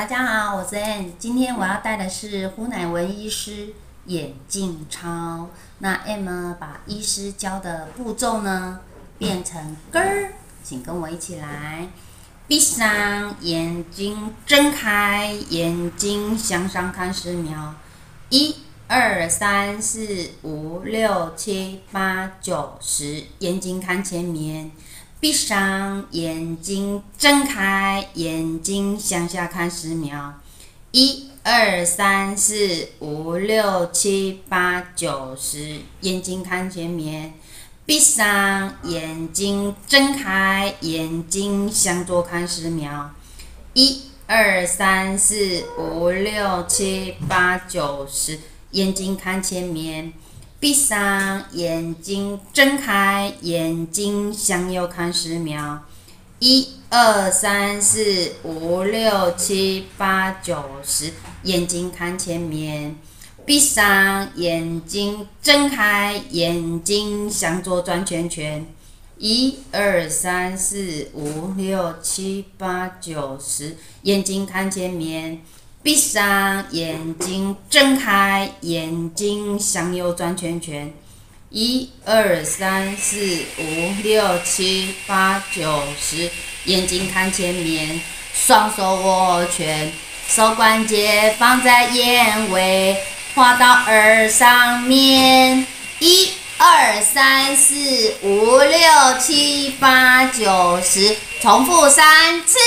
大家好，我是 Ann，今天我要带的是胡乃文医师眼镜操。那 M 呢，把医师教的步骤呢变成根儿，请跟我一起来。闭上眼睛，睁开眼睛，向上看十秒。一、二、三、四、五、六、七、八、九、十，眼睛看前面。闭上眼睛，睁开眼睛，向下看十秒。一、二、三、四、五、六、七、八、九、十，眼睛看前面。闭上眼睛，睁开眼睛，向左看十秒。一、二、三、四、五、六、七、八、九、十，眼睛看前面。闭上眼睛，睁开眼睛，向右看十秒。一二三四五六七八九十，眼睛看前面。闭上眼睛，睁开眼睛，向左转圈圈。一二三四五六七八九十，眼睛看前面。闭上眼睛，睁开眼睛，向右转圈圈。一二三四五六七八九十，眼睛看前面，双手握拳，手关节放在眼尾，滑到耳上面。一二三四五六七八九十，重复三次。